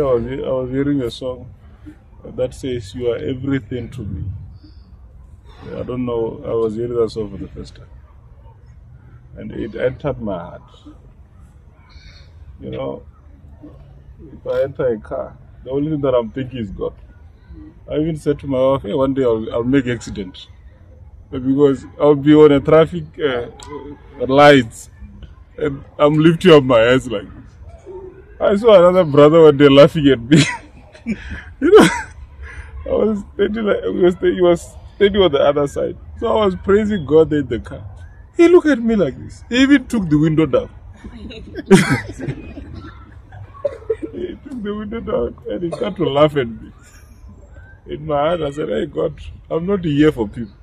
I was, I was hearing a song that says, You are everything to me. I don't know, I was hearing that song for the first time. And it entered my heart. You know, if I enter a car, the only thing that I'm thinking is God. I even said to my wife, hey, one day I'll, I'll make accident. Because I'll be on a traffic uh, lights and I'm lifting up my hands like this. I saw another brother one day laughing at me. you know, I was standing like, we was, he was standing on the other side. So I was praising God in the car. He looked at me like this. He even took the window down. he took the window down and he started to laugh at me. In my heart, I said, Hey God, I'm not here for people.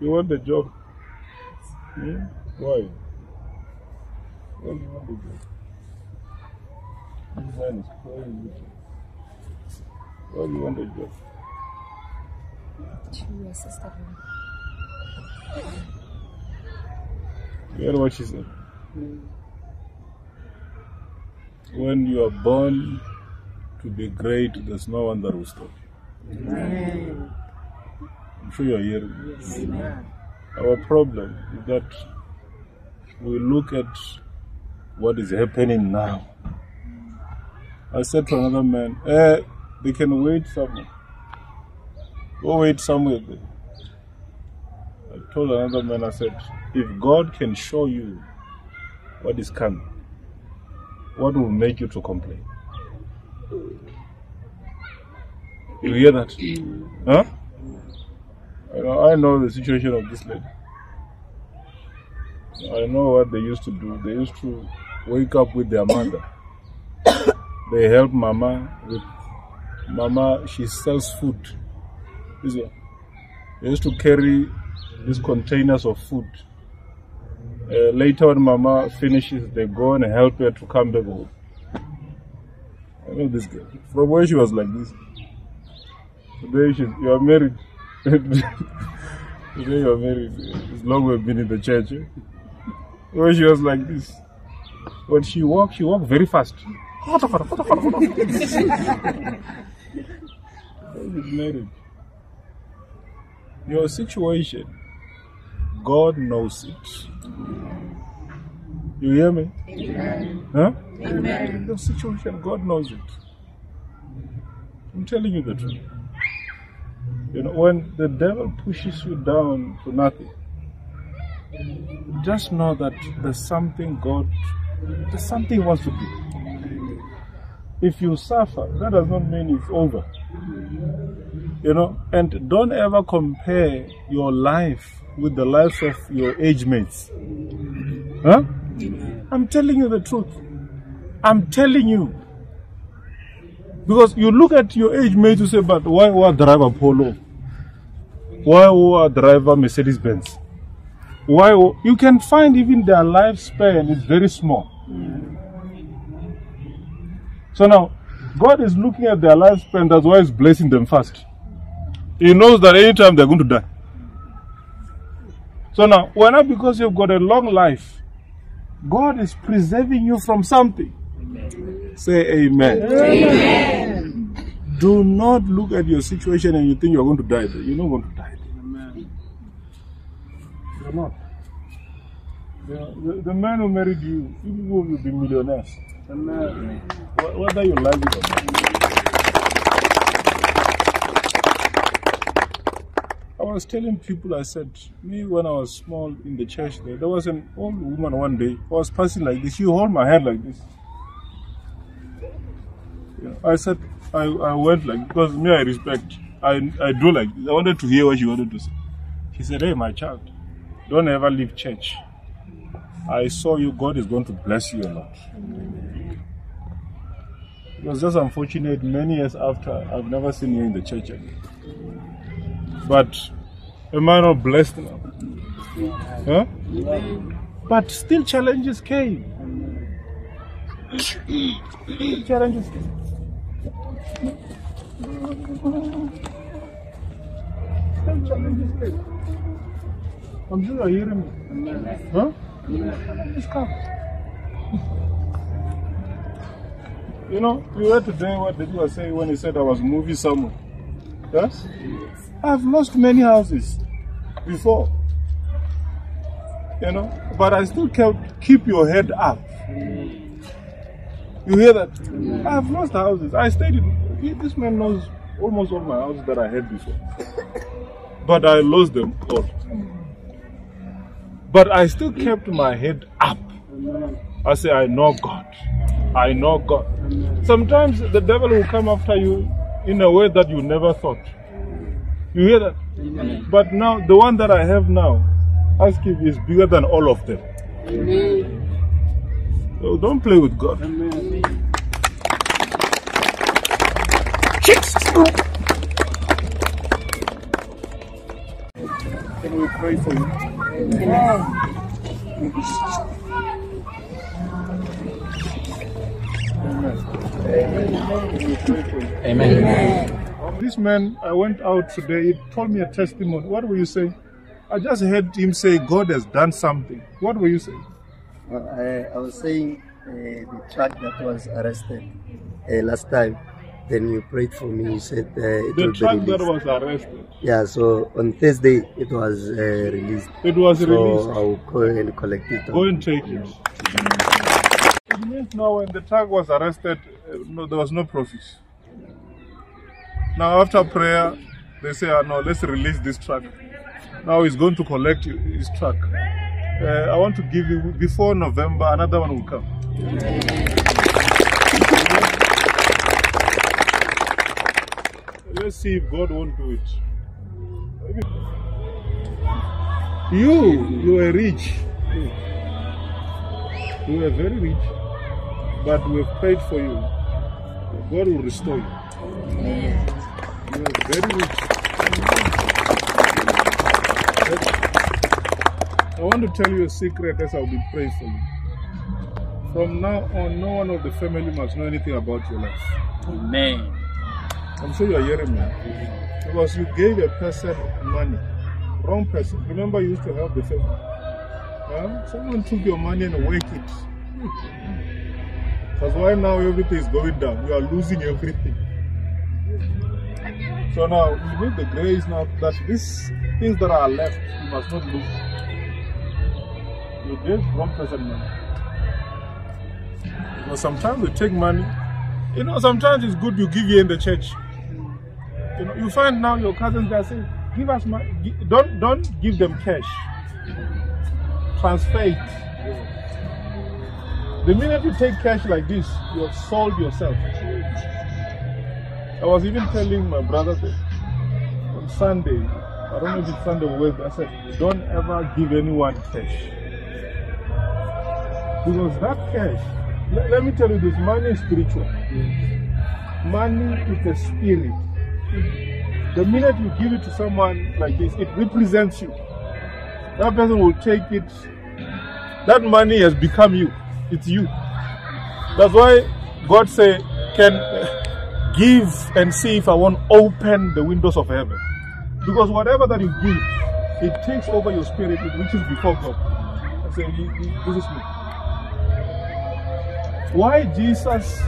You want the job? Hmm? Why? Do you want the job? This man is crying with you. Do you want the job? Two years, sister. You heard what she said? When you are born to be great, there's no one that will stop you. I'm sure you're hearing me. Our problem is that we look at what is happening now. I said to another man, eh, they can wait somewhere. Go wait somewhere there. I told another man, I said, if God can show you what is coming, what will make you to complain? You hear that? Huh? I know, I know the situation of this lady. I know what they used to do. They used to wake up with their mother. they help mama with mama. She sells food. They used to carry these containers of food. Uh, later, when mama finishes, they go and help her to come back home. I know this girl. From where she was like this. Today she's, you are married. Today you are married. It's long we've been in the church. Eh? When she was like this. When she walked, she walked very fast. Married. Your situation, God knows it. You hear me? Amen. Huh? Amen. Your situation, God knows it. I'm telling you the truth. You know, when the devil pushes you down to nothing, just know that there's something God, there's something He wants to do. If you suffer, that does not mean it's over. You know, and don't ever compare your life with the lives of your age mates. Huh? I'm telling you the truth. I'm telling you. Because you look at your age mate, you say, but why who driver Polo? Why who driver Mercedes Benz? Why you can find even their lifespan is very small. So now, God is looking at their lifespan, that's why He's blessing them first. He knows that anytime they're going to die. So now, why not because you've got a long life, God is preserving you from something. Say amen. Do not look at your situation and you think you're going to die. You're not going to die there. You're not. The, man who married you, you will be millionaires. Wh- Whether you like it or not. I was telling people, I said, me when I was small in the church there, there was an old woman one day who was passing like this. She hold my hand like this. I said, I, I went like, because me I respect, I, I do like. I wanted to hear what she wanted to say. She said, hey, my child, don't ever leave church. I saw you, God is going to bless you a lot. It was just unfortunate, many years after, I've never seen you in the church again. But am I not blessed now? Huh? But still challenges came. challenges challenges came. I'm sure you're hearing me. Huh? Challenges come. You know, you heard today what the was say when he said I was moving somewhere. Yes? I've lost many houses before. You know, but I still kept keep your head up. You hear that? I've lost houses. I stayed in this man knows almost all my houses that I had before. But I lost them all. But I still kept my head up. I say, I know God. I know God. Sometimes the devil will come after you in a way that you never thought. You hear that? Amen. But now, the one that I have now, ask him, is bigger than all of them. So don't play with God. Can we pray for you? Amen. Can we pray for you? Amen. This man, I went out today, he told me a testimony. What were you saying? I just heard him say, God has done something. What were you saying? Well, I, I was saying uh, the truck that was arrested uh, last time. Then you prayed for me. You said uh, it The will truck be that was arrested, Yeah. So on Thursday it was uh, released. it was So released. I will go and collect it. Go and take it. It means now when the truck was arrested, uh, no, there was no profit. Now after prayer, they say, oh, no, let's release this truck. Now he's going to collect his truck. Uh, I want to give you, before November, another one will come. Let's see if God won't do it. You, you are rich. You were very rich, but we have prayed for you. God will restore you. You are very rich. I want to tell you a secret as I'll be praying for you. From now on, no one of the family must know anything about your life. Amen. I'm sure you are hearing me. Because you gave a person money, wrong person. Remember, you used to help the family. Someone took your money and wake it. Hmm. That's why now everything is going down. You are losing everything. So now you need the grace now that these things that are left, you must not lose. You gave wrong person money. You know, sometimes we take money. You know, sometimes it's good you give here in the church. You know, you find now your cousins they are saying, "Give us money." Don't don't give them cash. Transfer it. The minute you take cash like this, you have sold yourself. I was even telling my brother that on Sunday, I don't know if it's Sunday or Wednesday, I said, don't ever give anyone cash. Because that cash, let, let me tell you this money is spiritual. Money is a spirit. The minute you give it to someone like this, it represents you. That person will take it. That money has become you. It's you. That's why God say, "Can give and see if I won't open the windows of heaven." Because whatever that you give, it takes over your spirit. It reaches before God. I say, "Ye- ye- "This is me." Why Jesus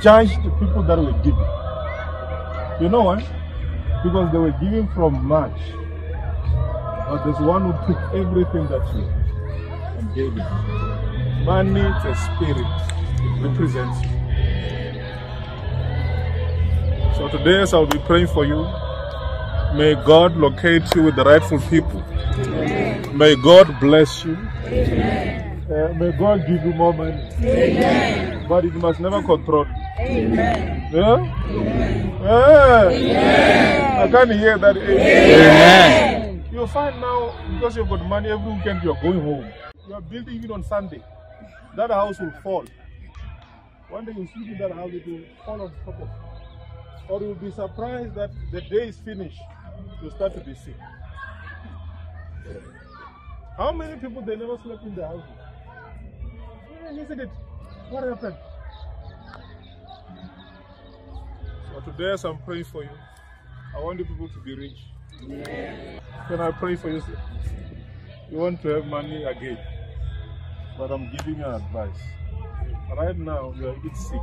judged the people that were giving? You know why? Because they were giving from much. But there's one who took everything that you and gave it. Money is a spirit. It represents you. So today as I'll be praying for you, may God locate you with the rightful people. May God bless you. Uh, may God give you more money. But it must never control you. Yeah? Yeah. I can't hear that. Amen. You'll find now, because you've got money every weekend, you're going home. You are building even on Sunday. That house will fall. One day you sleep in that house, it will fall on top of you. Or you'll be surprised that the day is finished, You'll start to be sick. How many people they never slept in the house? Yeah, isn't it? What happened? So today as I'm praying for you, I want you people to be rich. Can I pray for you? You want to have money again, but I'm giving you advice. right now you are a bit sick.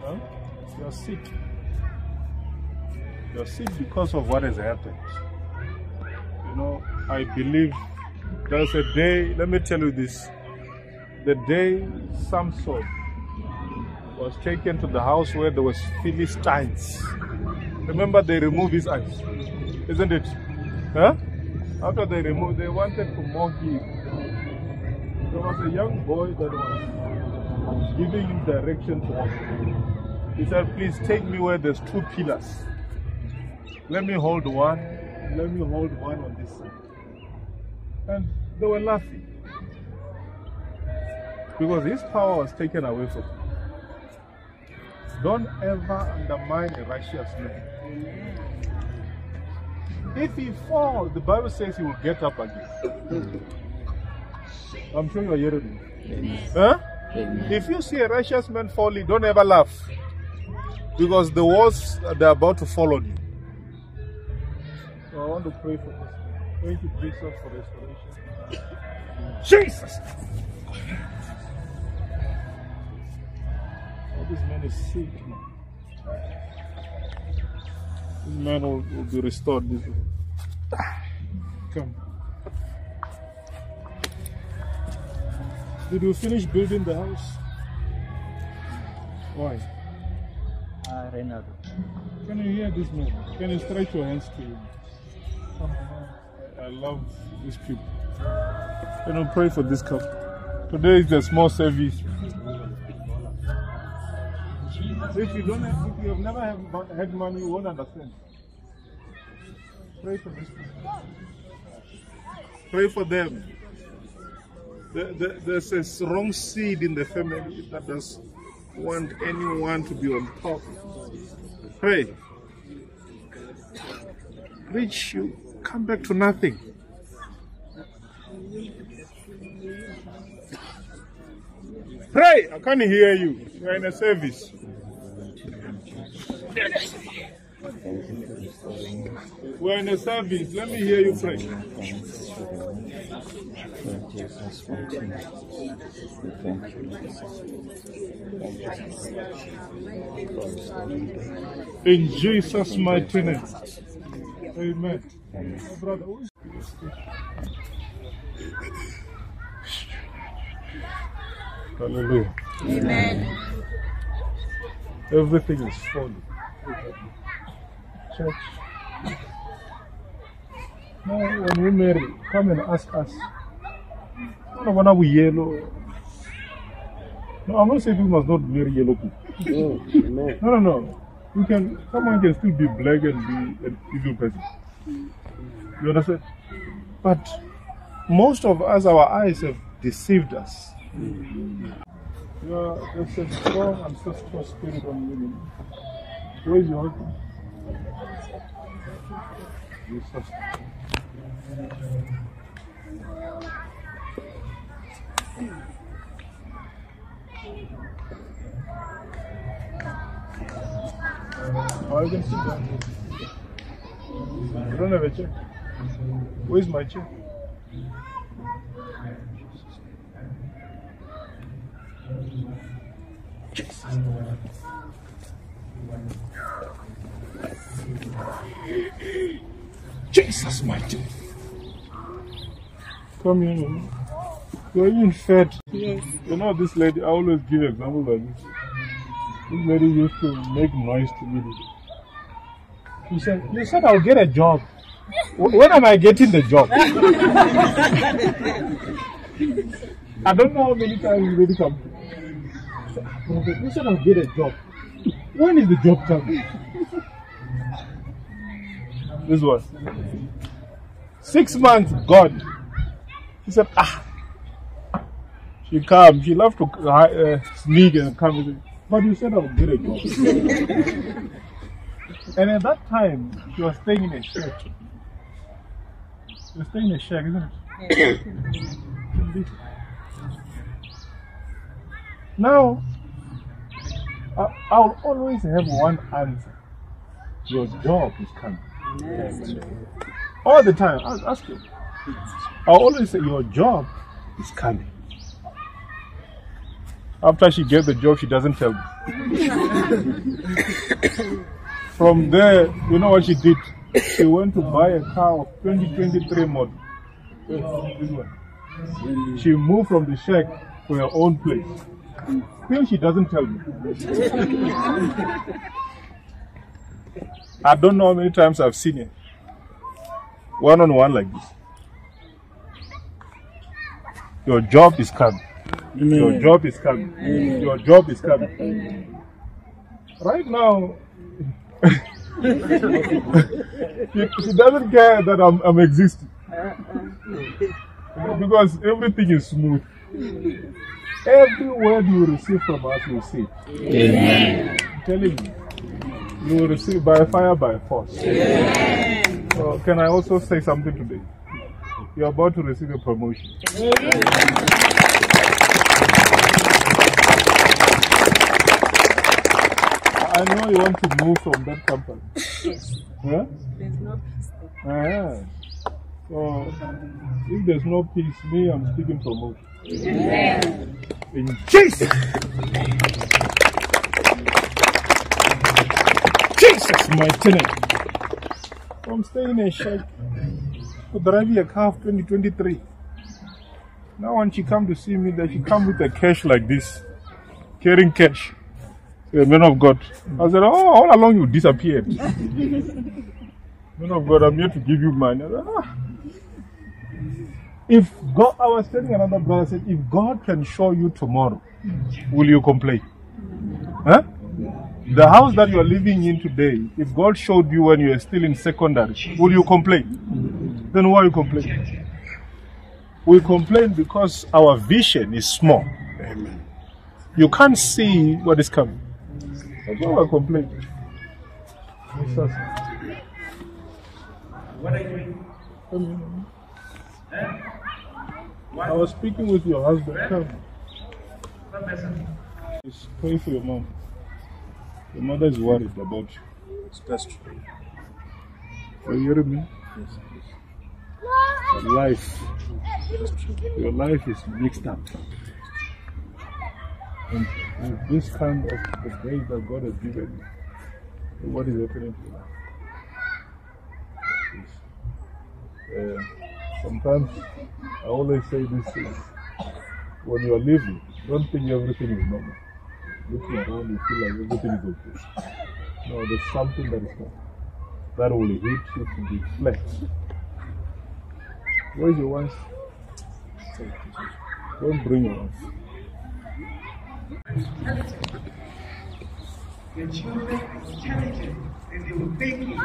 Huh? You are sick. You are sick because of what has happened. You know, I believe there's a day, let me tell you this. The day Samson was taken to the house where there was Philistines. Remember they removed his eyes, isn't it? Huh? After they removed, they wanted to mock him. There was a young boy that was giving him direction to us. He said, please take me where there's two pillars. Let me hold one, let me hold one on this side. And they were laughing. Because his power was taken away from him. Don't ever undermine a righteous man. If he falls, the Bible says he will get up again. I'm sure you're hearing me. Huh? If you see a righteous man falling, don't ever laugh. Because the walls uh, they're about to fall on you. So I want to pray for this. Thank you, Jesus, for restoration. Jesus! This man is sick. This man will, will be restored. This Come. Did you finish building the house? Why? Ah, Reynaldo. Can you hear this man? Can you stretch your hands to him? I I love these people. You pray for this couple? Today is the small service. If you don't have, if you have never have, had money, you won't understand. Pray for this. Pray for them. There- there- There's a wrong seed in the family that does want anyone to be on top. Pray. Reach you, come back to nothing. Pray. I can't hear you. You're in a service. We're in the service. Let me hear you pray. In Jesus' mighty name. Amen. Brother, Hallelujah. Amen. Everything is falling. Church. Now, when we marry, come and ask us. Don't want to yellow. No, I'm not saying we must not marry yellow people. Mm, no, no, no. You can, someone can still be black and be an evil person. You understand? But most of us, our eyes have deceived us. Mm. Yeah, there's a strong ancestral spirit on women. Where is your husband? Jesus. Oh, you can sit down. You don't have a chair? Where's my dear. Come here. man. You're even fed. Yes. You know, this lady, I always give examples like this. This lady used to make noise to me. She said, You said I'll get a job. When am I getting the job? I don't know how many times you really come. Prophet, You said I'll get a job. When is the job coming? This was Six months gone. He said, ah. She come. She loved to uh, sneak and come. But you said I would get a job. and at that time, she was staying in a shack. She was staying in a shack, isn't it? Now, I'll always have one answer. Your job is coming. All the time. I'll ask you. I'll always say, Your job is coming. After she gets the job, she doesn't tell me. From there, you know what she did? She went to buy a car of 2023 model. She moved from the shack to her own place. Still, she doesn't tell me. I don't know how many times I've seen it. One on one like this. Your job is coming. Your job is coming. Your job is coming. Right now, she, she doesn't care that I'm, I'm existing. Because everything is smooth. Every word you receive from us, you see. Amen. I'm telling you, you will receive by fire, by force. So, can I also say something today? You're about to receive a promotion. I know you want to move from that company. Yes. Huh? There's no peace there. Ah. So, if there's no peace, me, I'm speaking promotion. In Jesus! Jesus, mighty name. I'm staying in a shack to drive a car of 2023. Now when she come to see me, that she come with a cash like this, carrying cash. The man of God. I said, oh, all along you disappeared. man of God, I'm here to give you money. Ah. I said. If God, I was telling another brother, I said, if God can show you tomorrow, will you complain? Huh? The house that you are living in today, if God showed you when you are still in secondary, will you complain? Then why you complain? We complain because our vision is small. You can't see what is coming. That's why we complain. Jesus. Come here. I was speaking with your husband. Come. Just pray for your mom. Your mother is worried about you. It's That's true. Are you hearing me? Your life. Your life is mixed up. And with this kind of the grace that God has given you, what is happening to you? Uh, sometimes I always say this is when you are living, don't think everything is normal. Looking around, you feel like everything is okay. No, there's something that is not. That will hit you to be flat. Where's your wife? Don't bring your wife. Your children intelligent and they will thank you.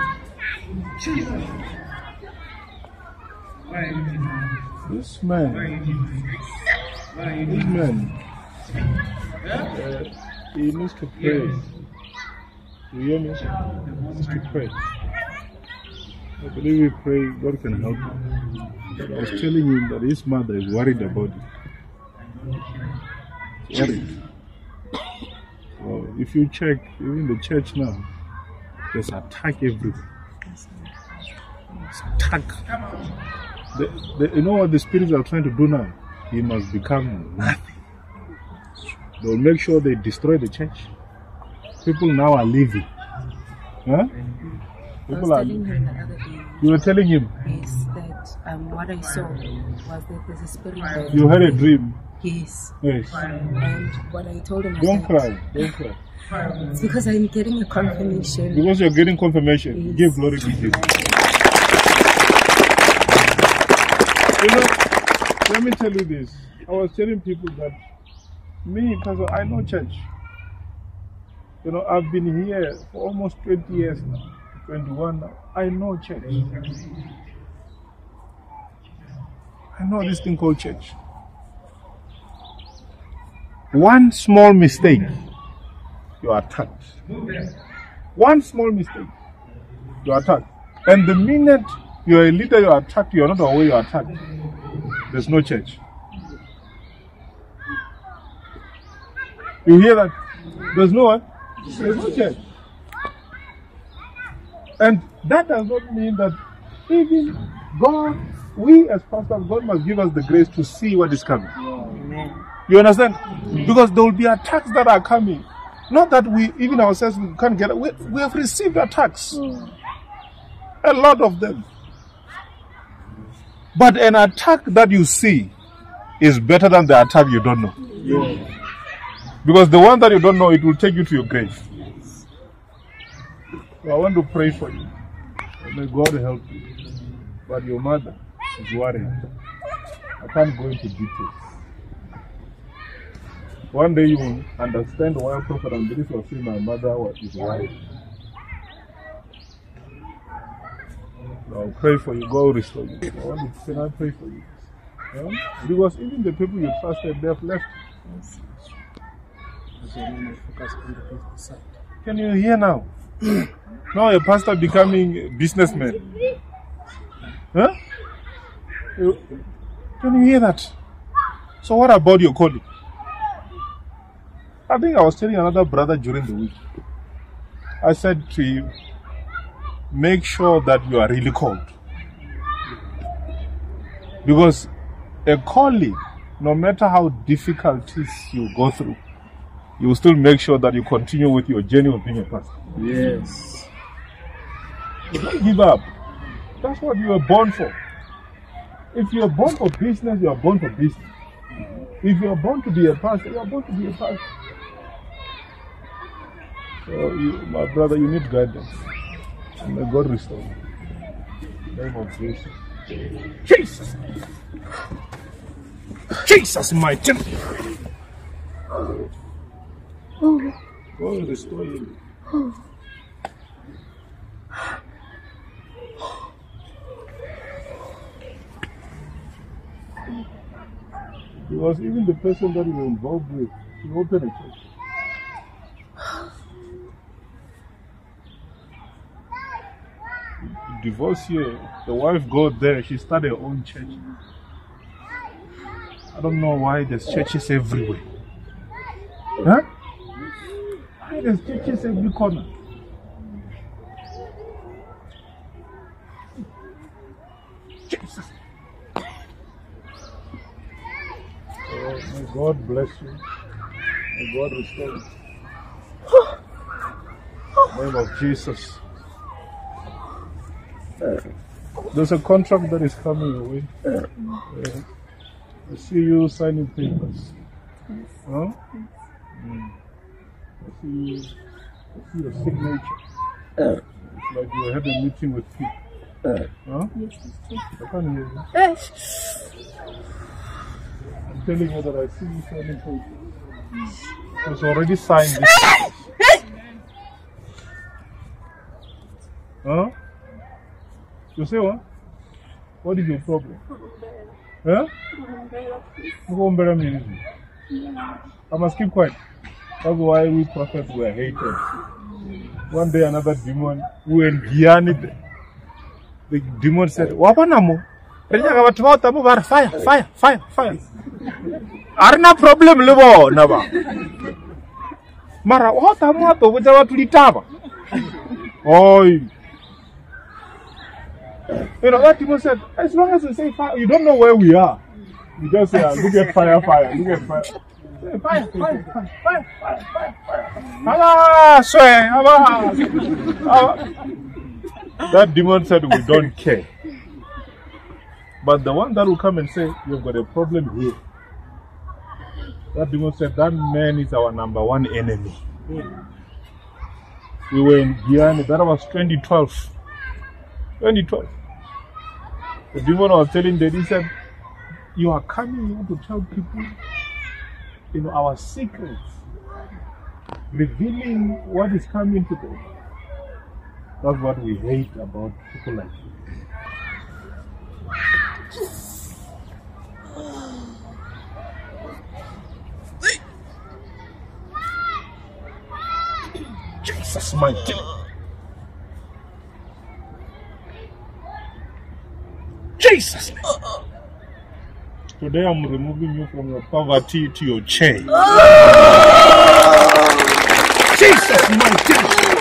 Jesus. Why are you denying? This man, this man, uh, he needs to pray. Do You hear me? He needs to pray. I believe we pray, God can help him. But I was telling him that his mother is worried about him. Worried. So if you check, even the church now, there's attack everywhere. It's attack. The, the, you know what the spirits are trying to do now? He must become nothing. They'll make sure they destroy the church. People now are leaving. Huh? People are. telling him day You were telling him is that um, what I saw was that there's a spirit that you had a dream. Yes. Yes. And what I told him Don't cry. Don't cry. It's because I'm getting a confirmation. Because you're getting confirmation. Yes. Give glory to Jesus. You know, let me tell you this. I was telling people that me, because I know church. You know, I've been here for almost 20 years now, 21 now. I know church. I know this thing called church. One small mistake, you are attacked. One small mistake, you are attacked. And the minute you're a leader, you're attacked, you're not aware you're attacked. There's no church. You hear that? There's no one. There's no church. And that does not mean that even God, we as pastors, God must give us the grace to see what is coming. You understand? Because there will be attacks that are coming. Not that we, even ourselves, we can't get. We, we have received attacks. Mm. A lot of them. But an attack that you see is better than the attack you don't know. Because the one that you don't know, it will take you to your grave. So I want to pray for you. May God help you. But your mother is worried. I can't go into details. One day you will understand why Prophet Andries was saying my mother was is worried. I'll pray for you. God restore you. Can I pray for you? Yeah? Because even the people you trusted, they have left. Can you hear now? now a pastor becoming a businessman. Huh? Can you hear that? So what about your calling? I think I was telling another brother during the week. I said to him, make sure that you are really called. Because a calling, no matter how difficulties you go through, you will still make sure that you continue with your journey of being a pastor. Yes. Don't give up. That's what you were born for. If you are born for business, you are born for business. If you are born to be a pastor, you are born to be a pastor. So, you, my brother, you need guidance. May God restore you. Name of Jesus. Jesus! Jesus, my temple! God restore you. Because even the person that you were involved with, he opened a church. Divorce here, the wife got there, she started her own church. I don't know why there's churches everywhere. Huh? Why there's churches every corner? Jesus. Oh, may God bless you. May God restore you. In the name of Jesus. There's a contract that is coming your way. Yeah. I see you signing papers. Huh? Mm. I see you. I see your signature. It's like you had a meeting with people. Huh? I can't hear you. I'm telling you that I see you signing papers. It's already signed this. Huh? You say what? What is your problem? Huh? Mugombera means I must keep quiet. That's why we prophets were hated. One day another demon, who were the, The demon said, Wapanamo. Renyaga watu wote abo bar fire, fire, fire, fire. no problem libo naba. Mara wata moto buja watu litaba. Oi. You know, that demon said, as long as you say fire, you don't know where we are. You just say, ah, look at fire, fire, look at fire. Fire, fire, fire, fire, fire, fire. Allah, swear, Allah. Allah. That demon said, we don't care. But the one that will come and say, you've got a problem here. That demon said, that man is our number one enemy. We were in Guyana, that was 2012. 2012. The demon was telling them, he said, You are coming here to tell people, you know, our secrets, revealing what is coming to them. That's what we hate about people like you. Jesus, my God. Jesus. Today I'm removing you from your poverty to your chain. Jesus, my God.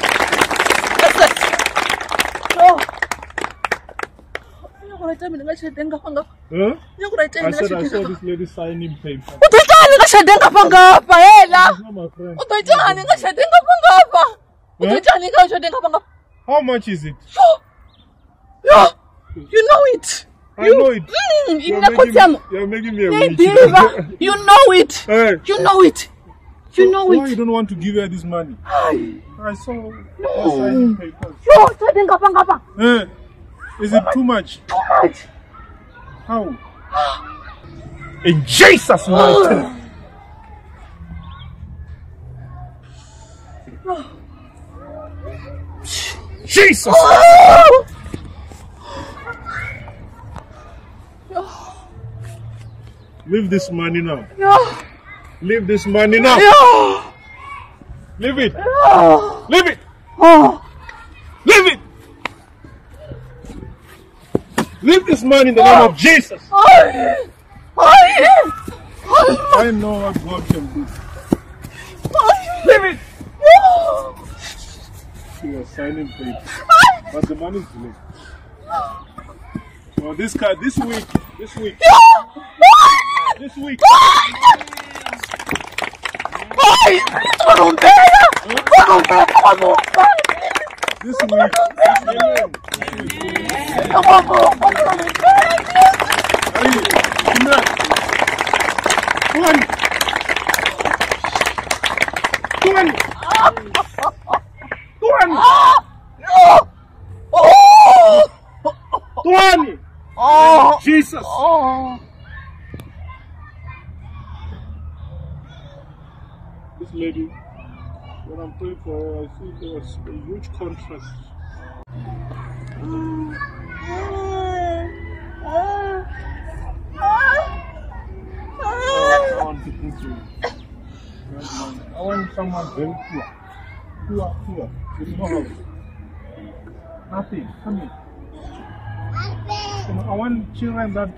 Huh? I said I saw this lady signing paper. ngani ngashade ngapha ngapha hela No, my friend. udoitani ngashade ngapha ngapha udoitani ngashade ngapha ngapha How much is it? yo you know it I know it. Mm, You're making, you're making me a witch. you know it Hey. you know it you know Why you don't want to give her this money? I saw her signing papers. yo shade ngapha ngapha Eh, is it too much? too much How? In Jesus' mighty name. Jesus! Leave this money now. yo Leave this money now. yo Leave it. yo Leave it. oh Leave it. Leave this money in the name of Jesus. Ay! Ay! I know what God can do. Leave it. You are signing papers. But the money is late. So this car, this week, this week, this week, Ay! Varumbela! Varumbela! Varumbela! this week. Hey, Amen. Tuan. Tuan. Tuan. Oh! Tuan. Oh! Jesus. Oh! Lady, when I'm praying for her, I see there was a huge contrast. I want people to. I want someone very poor. Poor, poor. With no house. Nothing. Come here. I want children that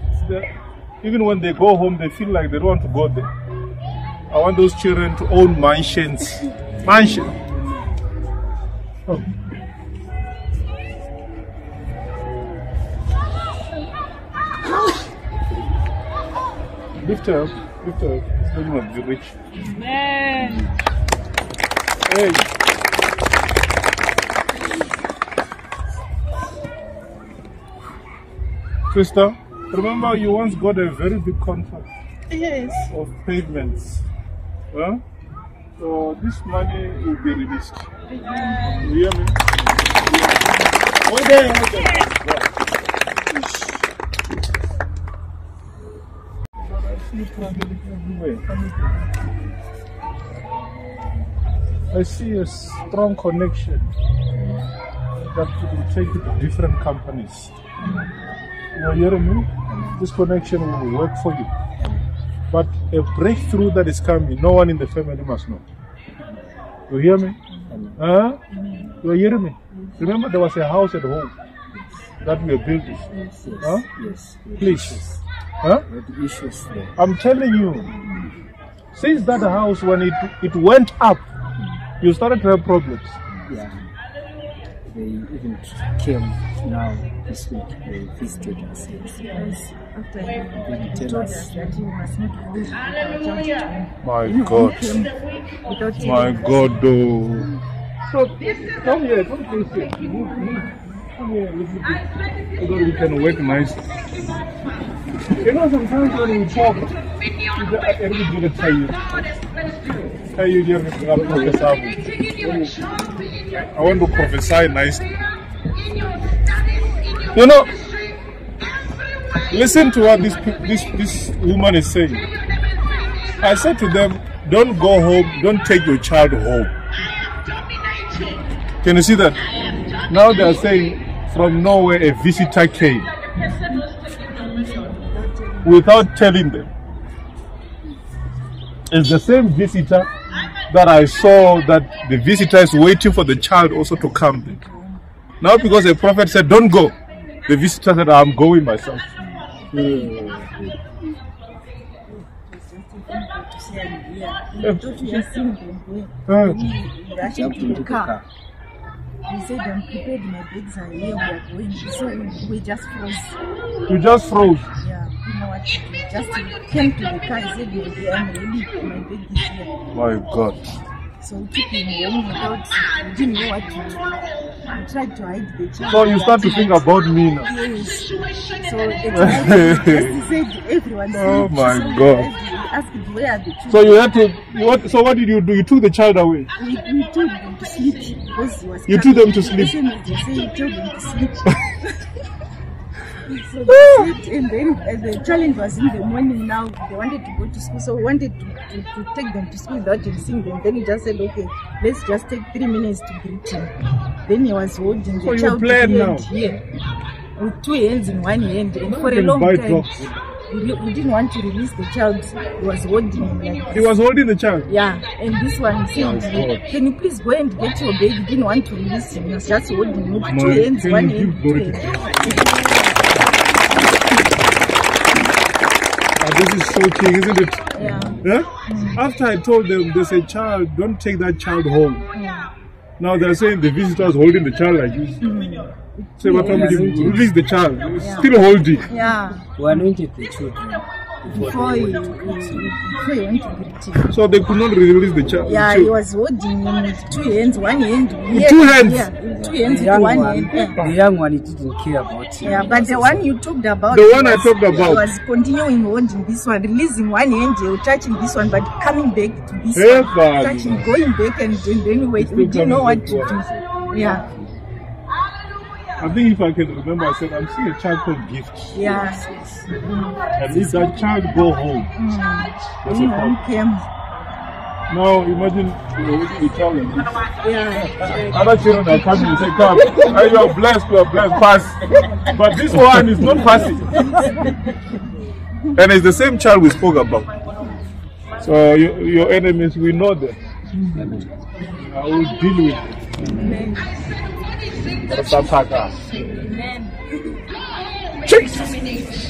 even when they go home, they feel like they don't want to go there. I want those children to own mansions. Mansion. Oh. Lift her up. Lift her up. This lady must be rich. Hey. Sister, remember you once got a very big contract Yes. of pavements. Huh? So this money will be released. You hear me? Hold I see. I see a strong connection that will take you to different companies. You are hearing me? This connection will work for you. But a breakthrough that is coming, no one in the family must know. You hear me? Huh? You hear me? Remember, there was a house at home that we are building. Huh? Yes. Please. Huh? Issues there. I'm telling you, since that house, when it, it went up, you started to have problems. Yeah. They even came now this week. They visited us. Yes. After They he tell us us that he must not lose. My God. Without. My God, though. So, come here, come close here. Move, move. Come here a little bit. So that we can work nicely. You know, sometimes when we talk, everybody's going to tell you. Tell you, you're going to prophesy. I want to prophesy nicely. You know, listen to what this, this, this woman is saying. I said to them, don't go home, don't take your child home. Can you see that? Now they are saying from nowhere a visitor came without telling them. It's the same visitor that I saw that the visitor is waiting for the child also to come. Now, because the prophet said, Don't go, the visitor said, I'm going myself. Here. He we are seeing them there. He rushed jumped into into the the car. car. He said, I'm prepared, my bags are here, we are going. So we just froze. you just froze. Yeah. didn't know what. Just came to the car and said, I'm ready. My bag is here." My God. So we took him home without, we didn't know what to do. We tried to hide the child. So you start to think about me now. Yes. So at night, just oh said everyone Oh sleep. my so God. Asked where are the children. So you had to. You what, so what did you do? You took the child away. we, we told them to sleep because he was You took them to sleep? SMS, you told them to sleep. so they slept and then uh, the challenge was in the morning. Now they wanted to go to school so we wanted to, to, to take them to school without him seeing them. Then he just said okay let's just take three minutes to greet him. Then he was holding the So child planned here now? here. With two hands in one hand and for a can long buy time. we, we didn't want to release the child. He was holding him like He was holding the child. yeah, and this one said, God. Can you please go and get your baby? Didn't want to release him. He was just holding him with two My- hands, one you hand, give two birth? hands. Ah, Ah, this is shocking, isn't it? Yeah. Yeah? After I told them they said, child, don't take that child home. Now they're saying the visitors holding the child like this. Mm-hmm. Say, what Yeah. you release the child. Still holding. Yeah. We anointed the children. Before he, he, before he went to greet him. So they could not release the child. Yeah, the he was holding him with two hands, one hand. here, two hands? Yeah, two hands The with young one one, hand. Yeah. the young one, he didn't care about him. Yeah, but the one you talked about, The one I talked about. he was continuing holding this one, releasing one hand, he was touching this one, but coming back to this Hey, one, touching, going back, and, and then wait, we didn't know what to do. Yeah, I think if I can remember, I said, I'm seeing a child called Gift. yes yeah. And if that child go home, mm. that's a problem. Mm, came, Now imagine you're holding the child this. yeah, Other children are coming and say, Come, and you are blessed, you are blessed, pass. But this one is not passing. And it's the same child we spoke about. So your, your enemies, we know them. Mm. I will deal with them. Sataka. Jesus.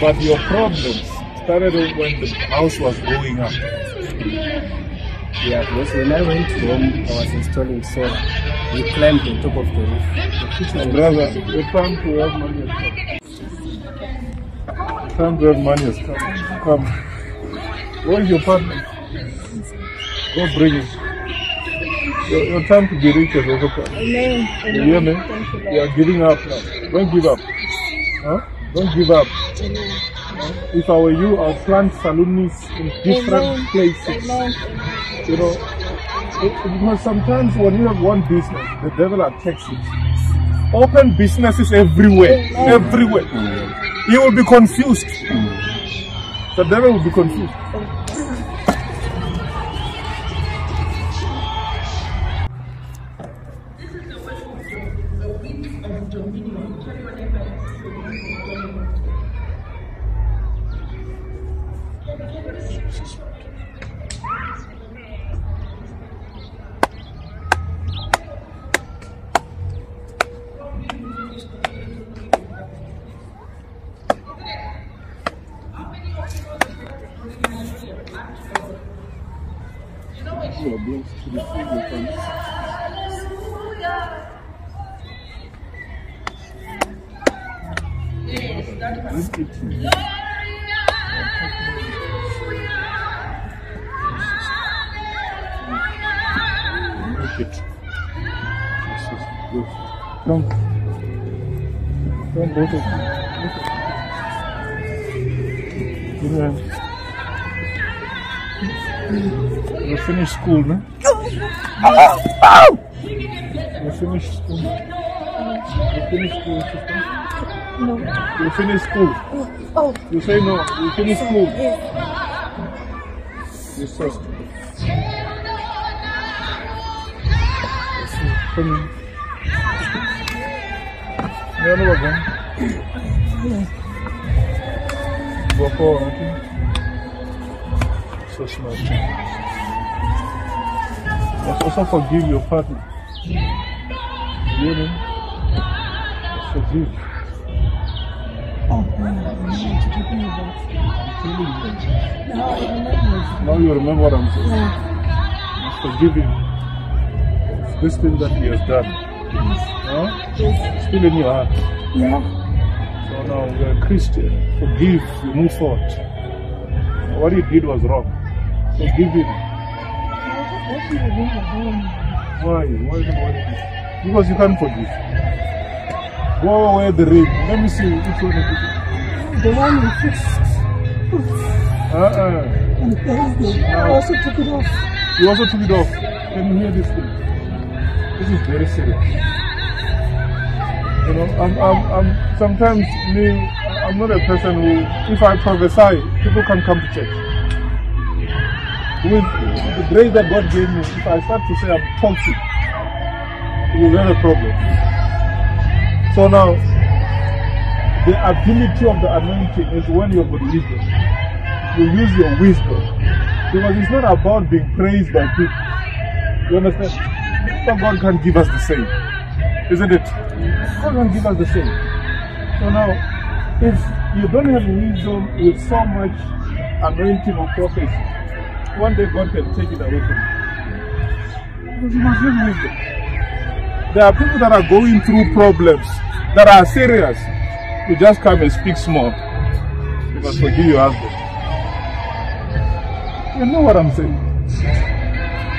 But your problems started when the house was going up. Yeah, because when I went home, I was installing solar. We climbed on top of the roof. The kitchen Brother, the time to have money has come. Time to have money has come. Come. Where is your partner? Go bring him. Your, your time to be rich has also come. Amen. You hear me? You are giving up now. Don't give up. Huh? Don't give up. If I were you, I'll plant saloons in different places. You know, it- because sometimes when you have one business, the devil attacks it. Open businesses everywhere, everywhere. You will be confused. The devil will be confused. You finished school. Oh, You say no. You finished school. yes. Yes, sir. Come in. No, no. Go forward, okay? So smart. Let's also forgive your partner. You hear me? Let's. Now you remember what I'm saying. Let's forgive him. It's this thing that he has done. Huh? Still in your heart. Yeah. So now we're Christian. Forgive, we move forward. What he did was wrong. Forgive him. Why? Why not what he did? Because you can't forgive. Go away the ring. Let me see which one it is. The one we fixed Uh-uh. on Thursday. I also took it off. You also took it off. Can you hear this thing? This is very serious. You know, I'm, I'm, I'm sometimes me, I'm not a person who, if I prophesy, people can come to church. With the grace that God gave me, if I start to say I'm toxic, it will have a problem. So now, the ability of the anointing is when you've got wisdom. You use your wisdom. Because it's not about being praised by people. You understand? But God can give us the same. Isn't it? God can give us the same. So now, if you don't have wisdom with so much anointing or prophecy, one day God can take it away from you. Because you must have wisdom. There are people that are going through problems that are serious. You just come and speak small. You must forgive your husband. You know what I'm saying?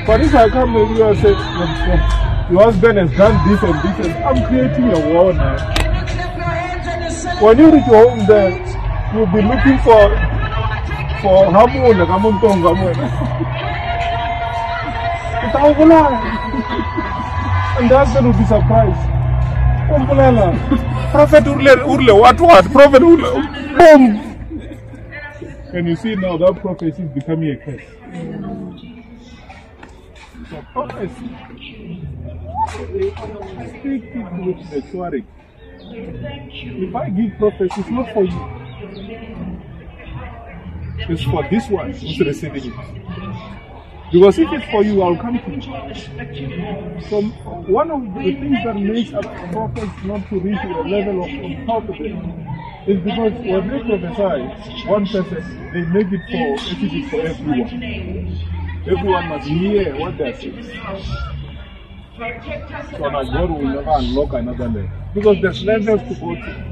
But if I come and you and say, your husband has done this and this, and I'm creating a war now. When you reach home there, you'll be looking for for Hamuna, Kamuntonga Muna. And the husband will be surprised. Umbulala. Prophet Urle, Urle, what, what? Prophet Urle, boom! And you see now that prophecy is becoming a curse. So prophecy, speak it with the Tuareg. If I give prophecy, it's not for you. It's for this one who's receiving it. Because if it's for you, I'll come to you. So one of the things that makes a prophet not to reach the level of it is because when they prophesy, one person, they make it for, it is for everyone. Everyone must hear what they're saying. So now God will never unlock another level. Because there's levels to go to.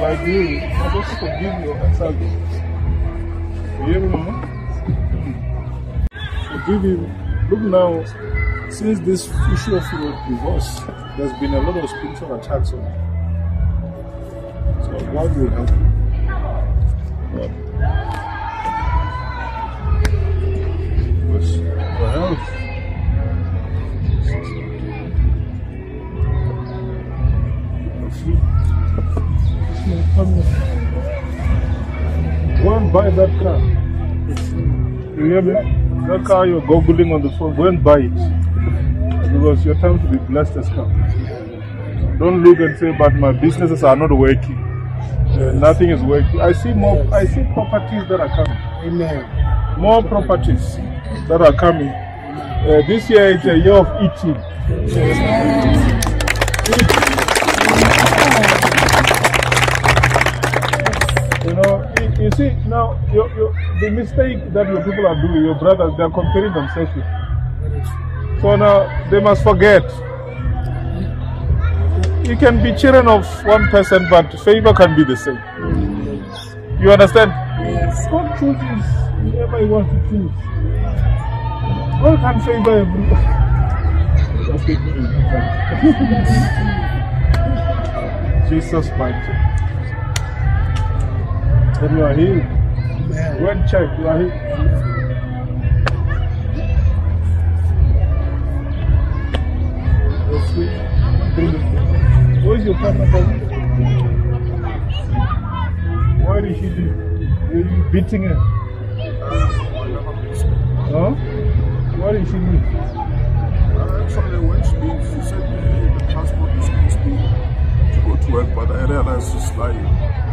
Like you, I just forgive you your service. You hear me, mama? Forgive him. Look now, since this issue of your divorce, there's been a lot of spiritual attacks on you. So God will help you. God. Because your Go and buy that car. You hear me? That car you're googling on the phone, go and buy it. Because your time to be blessed has come. Don't look and say, but my businesses are not working. Uh, nothing is working. I see more. I see properties that are coming. Amen. More properties that are coming. Uh, this year is a year of eating. You, see now, you, you, the mistake that your people are doing, your brothers, they are comparing themselves with. So now they must forget. You can be children of one person, but favor can be the same. You understand? God chooses whoever He wants to choose. God can favor everyone. Just take me in. Jesus mighty. Then you are healed. When check, you are healed. Where is your partner from? Why did she leave? Were you beating her? Huh? Why did she leave? Actually, when she leave, she said the, the transport is supposed to go to work, but I realized she's lying.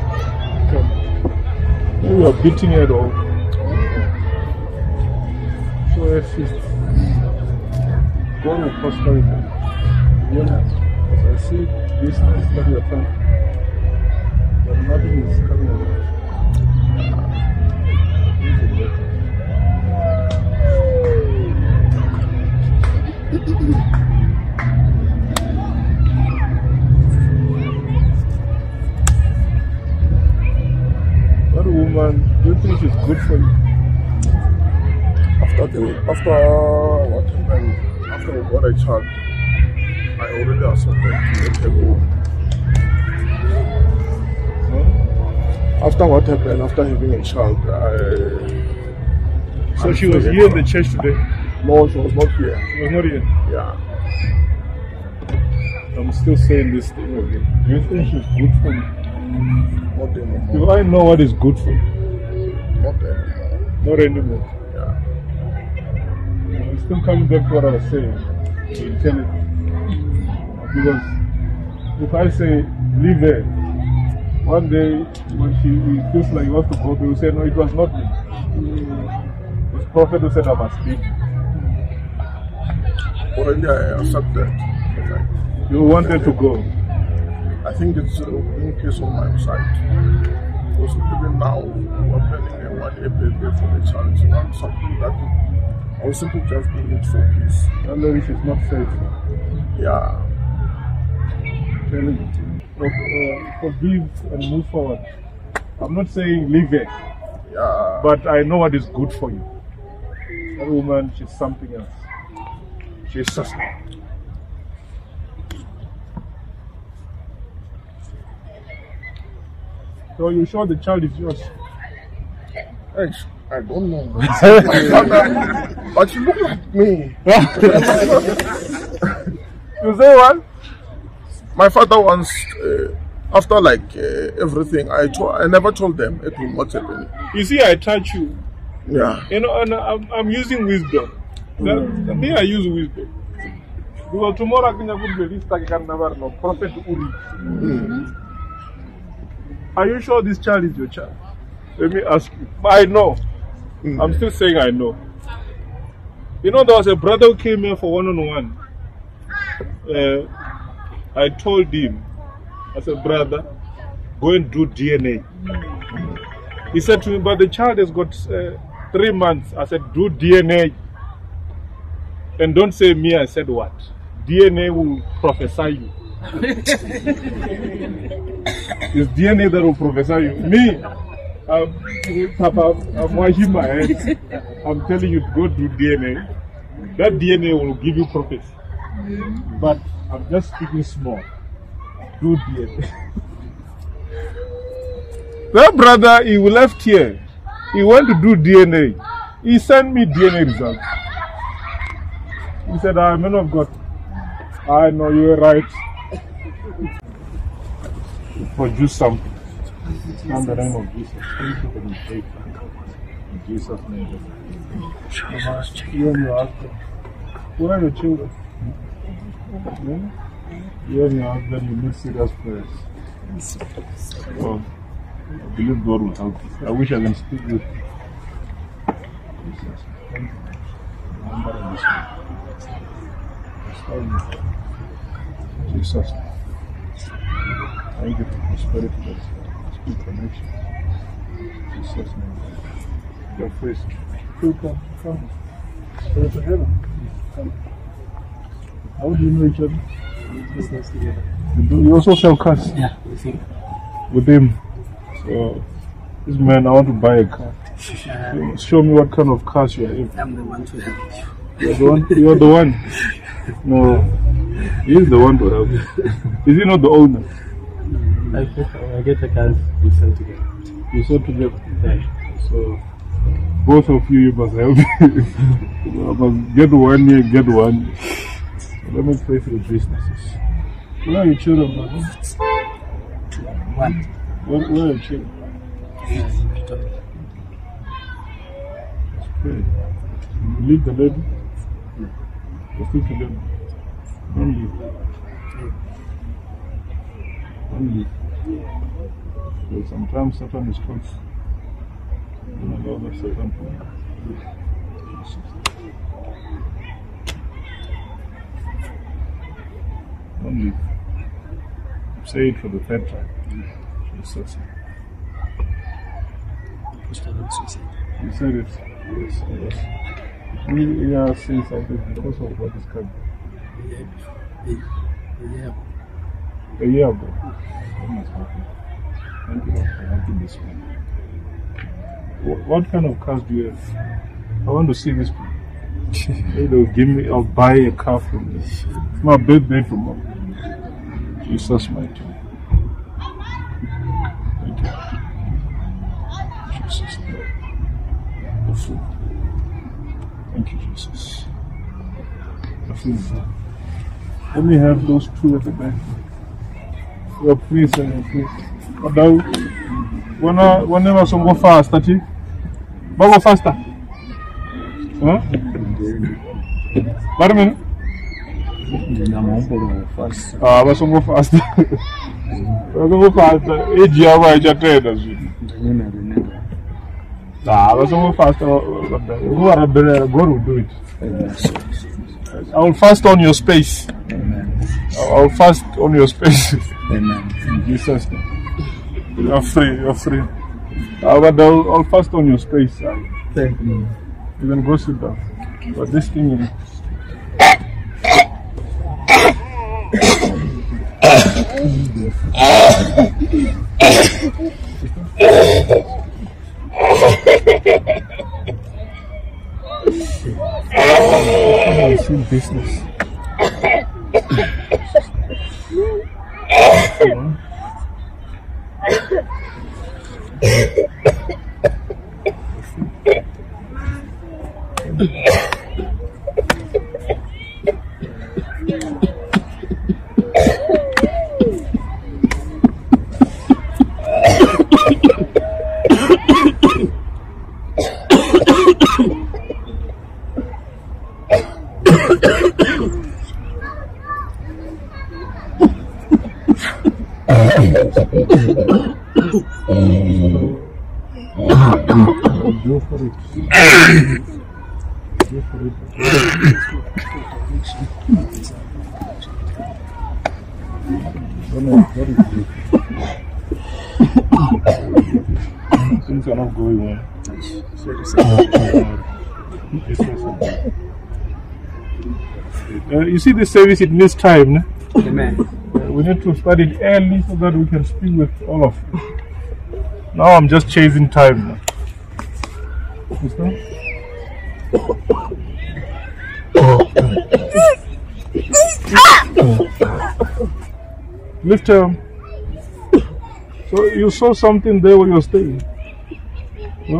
We are beating it all. So if God will prosper you, you know, as I see this is not your time, but nothing is coming around. Thank you. This is better. think it's good for you? After the after what happened, after we got a child, I already accepted to go. After what happened, after having a child, I. So I'm she was here in the church today. No, she was not here. She was not here. Yeah. I'm still saying this thing again. Do you think she's good for you? Not anymore. Do I know what is good for you? Not anymore. Not anymore. Yeah. I'm still coming back to what I was saying. You. Because if I say, leave her, one day when she he feels like he wants to go, they will say, no, it was not me. It's prophet who said I must leave. Already I accepted. Like, You wanted to go. I think it's uh, in case on my side. Because even now, we're planning a one year birthday for the child. So want something that I will simply just do it for peace. And then she's not faithful. Yeah. Tell it. For- uh, forgive and move forward. I'm not saying leave it. Yeah. but I know what is good for you. That woman, she's something else. She's just. So you sure the child is yours? Hey, I don't know. but you look like me. You say what? My father once, uh, after like uh, everything, I told, I never told them it will not happen. You see, I touch you. Yeah. You know, and I'm, I'm using wisdom. That, me, I use wisdom. Because tomorrow I can put the list I can never know. Prophet Uri. Are you sure this child is your child? Let me ask you. I know. I'm still saying I know. You know, there was a brother who came here for one on one. I told him, I said, brother, go and do DNA. He said to me, but the child has got uh, three months. I said, do DNA. And don't say me, I said what? DNA will prophesy you. It's DNA that will prophesy you. Me, um, Papa, I'm washing my hands. I'm telling you to go do DNA. That DNA will give you profit. But I'm just speaking small. Do DNA. that brother, he left here. He went to do DNA. He sent me DNA results. He said, ah, man of God, I know you're right. Produce something. In the name of Jesus. Thank you for the faith. In Jesus' name. You and your husband. Where are your children? Hmm? You and your husband, you need serious prayers. Well, I believe God will help you. I wish I can speak with you. Jesus. Thank you. Remember this one. Jesus. Thank you for prosperity. Speak connection. Jesus' name. Your first. You come, come. Go to heaven. Come. How do you know each other? Business together. You, do, you also sell cars Yeah, we think. with him. So, this man, I want to buy a car. Uh, Show me what kind of cars you have. I'm the one to help you. You're the one. You're the one. No, he's the one to help. Is he not the owner? I, get- I get the cars we sell together. You sell together. Yeah. So both of you, you must help. you must get one year, get one. Let me pray for the businesses. Where are your children, brother? One. Where, where are your children? Pray. You leave the lady. You're still together. Don't leave. Don't leave. So sometimes Satan is close. Don't allow the Satan to. Don't. Say it for the third time. Jesus. You said it. Yes, yes. We are saying something because of what is coming. A year ago. What must happen? Thank you for helping this one. What kind of cars do you have? I want to see this. Maybe they'll give me. I'll buy a car from you. It's my birthday tomorrow. Jesus mighty. Thank you. Jesus. Food. Thank you, Jesus. The food. Let me have those two at the back. Yeah, please, uh, please. Madam, wanna wanna some go fast, ati? Go faster. Huh? Wait a minute. Ah, basi go fast. Basi go fast. Age yabo haijatenda zwi. Ah, basi go fast. Who are better? God will do it. I will fast on your space. I will fast on your space. In Jesus' name. You're free, you're free. Uh, but I'll, I'll fast on your space. Uh, Thank you. you can go sit down. But this thing is. It's in business. Go Are not going. Uh, you see the service, it needs time. Amen. Uh, we need to start it early so that we can speak with all of you. Now I'm just chasing time. Lift him. So you saw something there where you're staying? No?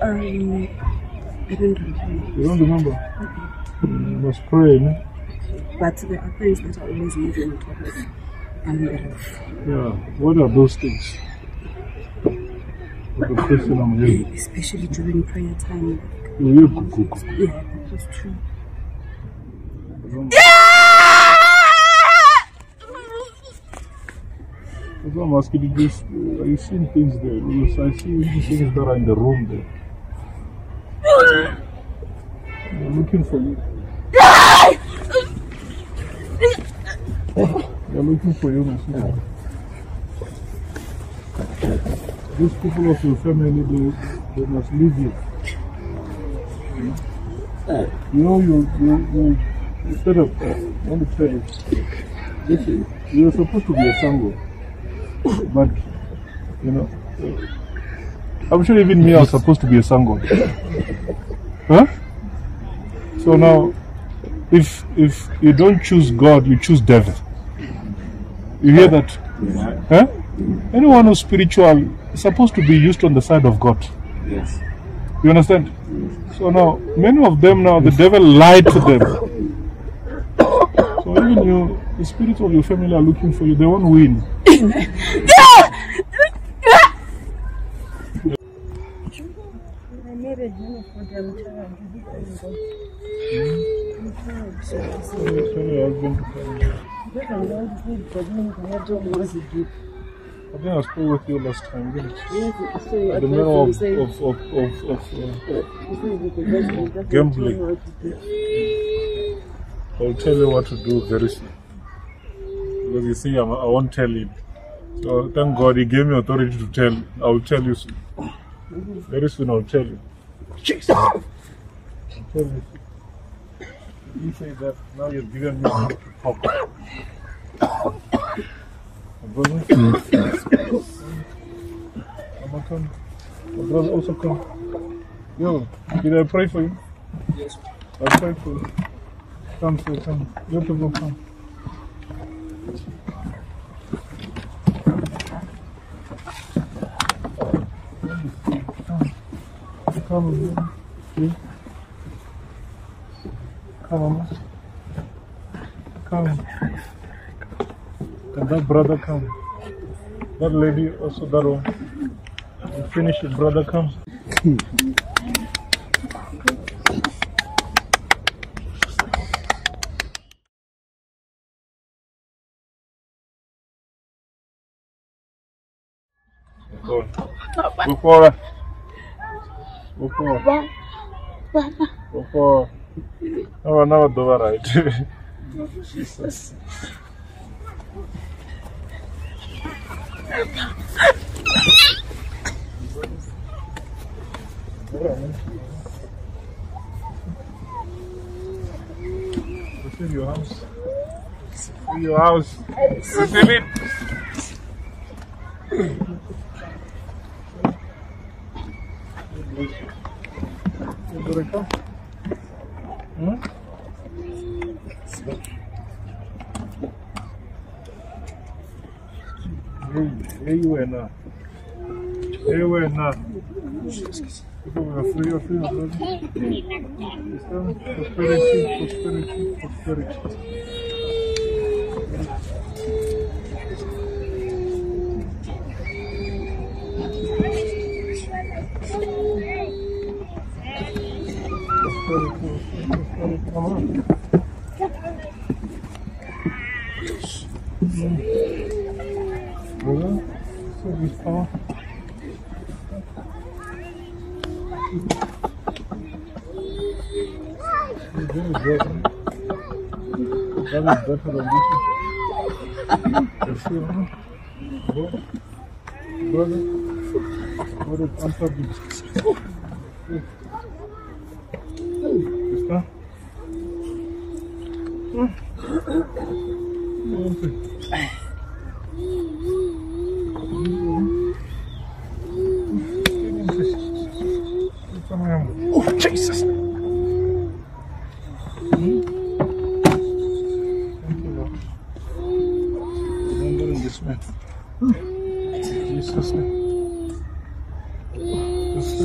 Um, I don't remember. You don't remember? You must pray. no? But there are things that are always moving on top of and thereof. Yeah. What are those things? The question I'm hearing. Especially during prayer time. You hear cuckoo. Yeah, that's true. I'm asking you this. uh, Are you seeing things there? Because I see things that are in the room there. They're looking for you. They're looking for you. These people of your family, they, they must leave you. You know, you, you, you instead of, me tell you, you're supposed to be a sango. But, you know, I'm sure even me, I was supposed to be a sango. Huh? So now, if if you don't choose God, you choose devil. You hear that? Huh? Anyone who's spiritual is supposed to be used on the side of God. Yes. You understand? So now, many of them now, the devil lied to them. Even you, the spirit of your family are looking for you. They won't win. I. I think I spoke with you last time, didn't I? The matter of, of, of, of, of uh, gambling. I'll tell you what to do very soon. Because you see, I'm, I won't tell him. So thank God he gave me authority to tell. I will tell you soon. Very soon I'll tell you. Jesus! I'll tell you. You say that now you've given me to talk. I'm a come. My brother also come. Yo, did I pray for you? Yes. I prayed for you. Come, sir, come. You people come. Come. Come. Come. Come. And that brother come. That lady also that one. Finish it, brother come. Go. Go forward. Go forward. Go forward. No, no, do it right. Jesus. Receive your house. Receive your house. Receive it. You gonna come? Hmm? Hey, hey, you were not. Hey, you were not. People were free of free of brother. Prosperity, prosperity, prosperity. Prosperity, prosperity. Come on. Brother, so this power. You're doing good. That is better than this one. You see, huh? Brother, brother, what is answer this? Sister? Hmm? One thing. Oh, Jesus. Thank you, Lord. Remembering this man. In Jesus' name. This man. Uh-huh. When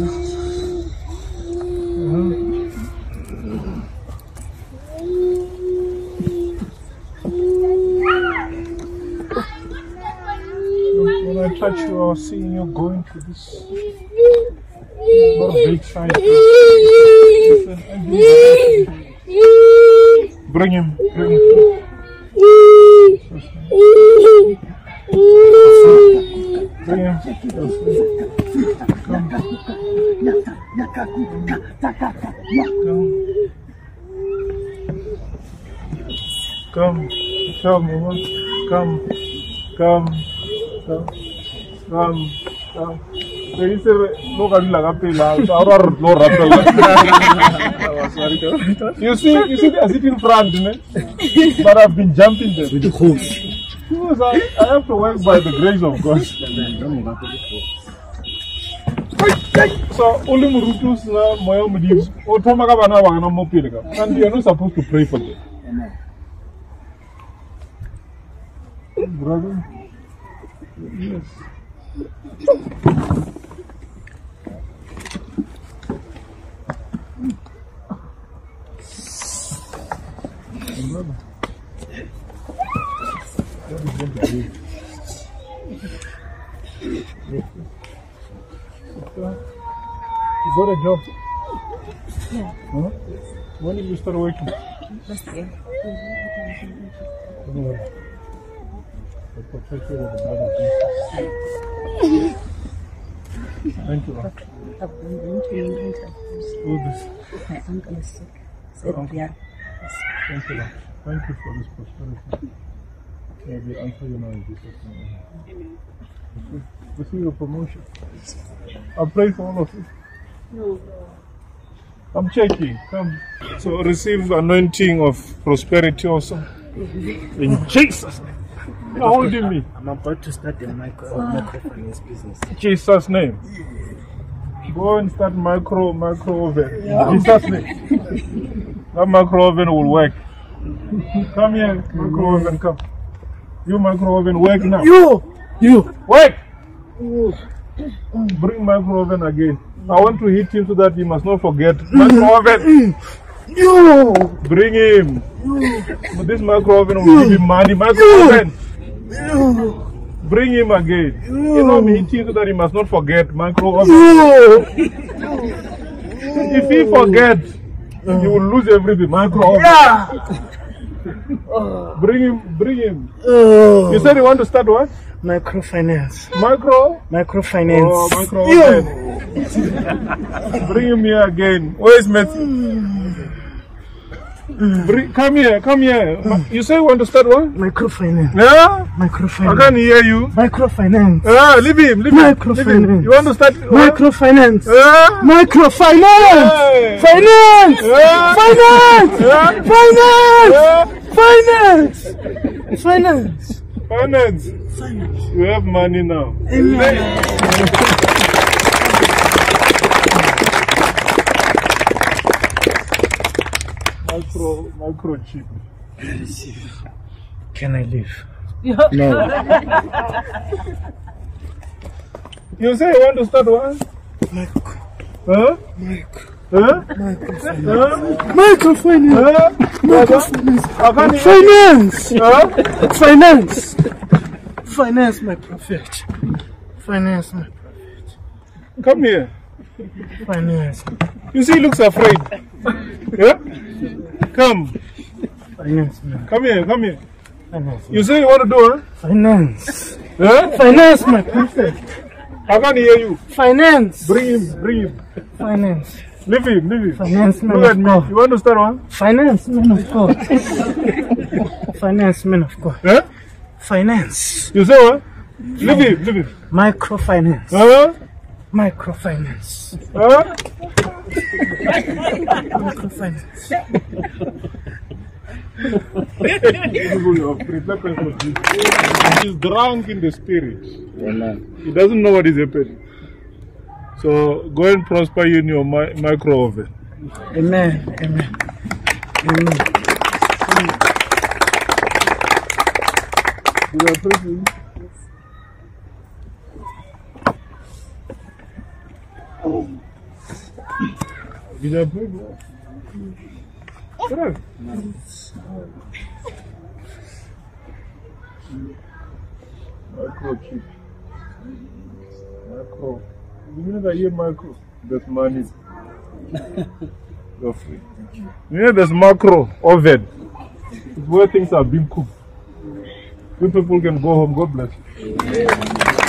I touch you, I was seeing you going to this. Big Bring him. Bring him. Bring him. Come. Come. Come. Come, mama. Come. Come. Come. Come. Come. They say, no can laga pela. Aura no rapela. You see, you see, I sit in front, ne? but I've been jumping there. With the hose. Because I, I have to work by the grace of God. So only Murutus na moya mudi. O thoma ka bana ba kana mo pele ka. And you are not supposed to pray for them. Brother. Yes. Brother. What is going to do? Sister, You got a job? Yeah. Huh? When did you start working? Last year. Thank you. Thank you. Thank you for this prosperity. May we answer you now in Jesus' name. Receive- Receive your promotion. I pray for all of you. I'm checking. Come. So receive anointing of prosperity also. In Jesus' name. You're holding me. I'm about to start the micro microfinance business. Jesus' name. Go and start micro micro oven. You start it. That micro oven will work. Come here, micro oven, come. You micro oven, work now. You! You! Work! Bring micro oven again. I want to hit him so that he must not forget. Mm. Micro oven! Mm. You! Bring him! But this micro oven will give him money. Micro oven! Bring him again. You know, him so that he must not forget. Micro. If he forgets, you will lose everything. Micro oven. Bring him, bring him. Oh. You said you want to start what? Microfinance. Micro? Microfinance. Oh, micro. Bring him here again. Where is Bring, come here, come here. You say you want to start what? Microfinance. Yeah? Microfinance. I can't hear you. Microfinance. Ah, leave him, leave him. Leave him. You want to start what? Microfinance. Ah? Microfinance. Hey. Finance. Ah? Finance. Ah? Finance. Ah? Finance. Finance. Finance. You have money now. Micro, microchip. Can I leave? No. You say you want to start what? Huh? Huh? Huh? Microfinance. Huh? I can't Finance. Huh? Finance. Finance, my prophet. Finance, my profit. Come here. finance. You see, he looks afraid. Yeah? Come. Finance, man. Come here, come here. Finance. You say you want to do it? Finance. Huh? Finance, my prophet. I can't hear you. Finance. Bring him, bring him. Finance. Leave him, leave him. Finance, man Look at me. God. You want to start one? Finance, man of God. Finance, man of God. Huh? Finance. You say what? Leave him, leave him. Microfinance. Huh? Microfinance. Huh? He's drunk in the spirit. He doesn't know what is happening. So go and prosper you in your mi- micro oven. Amen. Amen. Amen. Pray for I pray for you? Correct. Microchip. Micro. You know that here micro? That's money. Go free. You know there's macro oven. It's where things are being cooked. You people can go home. God bless you.